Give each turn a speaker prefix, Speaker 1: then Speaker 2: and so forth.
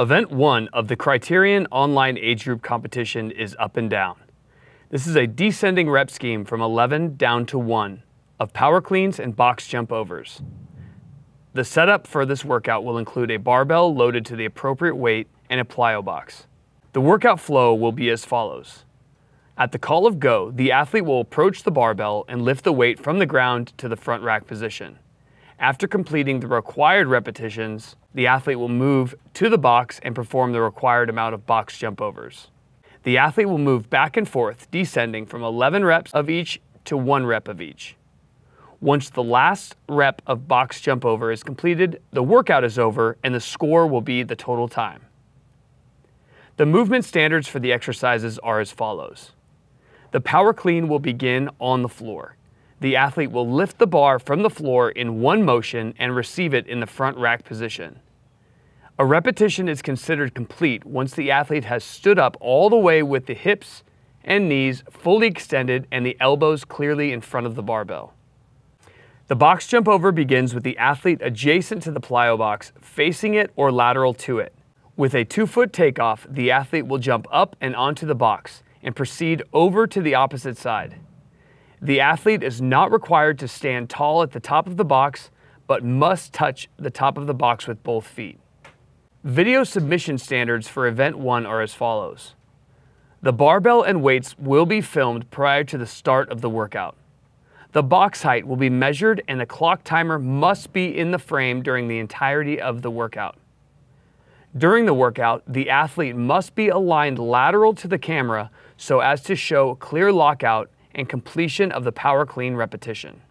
Speaker 1: Event 1 of the Kriterion Online Age Group Competition is up and down. This is a descending rep scheme from 11 down to 1 of power cleans and box jump overs. The setup for this workout will include a barbell loaded to the appropriate weight and a plyo box. The workout flow will be as follows. At the call of go, the athlete will approach the barbell and lift the weight from the ground to the front rack position. After completing the required repetitions, the athlete will move to the box and perform the required amount of box jump overs. The athlete will move back and forth, descending from 11 reps of each to 1 rep of each. Once the last rep of box jump over is completed, the workout is over and the score will be the total time. The movement standards for the exercises are as follows. The power clean will begin on the floor the athlete will lift the bar from the floor in one motion and receive it in the front rack position. A repetition is considered complete once the athlete has stood up all the way with the hips and knees fully extended and the elbows clearly in front of the barbell. The box jump over begins with the athlete adjacent to the plyo box, facing it or lateral to it. With a two foot takeoff, the athlete will jump up and onto the box and proceed over to the opposite side. The athlete is not required to stand tall at the top of the box, but must touch the top of the box with both feet. Video submission standards for Event 1 are as follows. The barbell and weights will be filmed prior to the start of the workout. The box height will be measured and the clock timer must be in the frame during the entirety of the workout. During the workout, the athlete must be aligned lateral to the camera so as to show clear lockout and completion of the power clean repetition.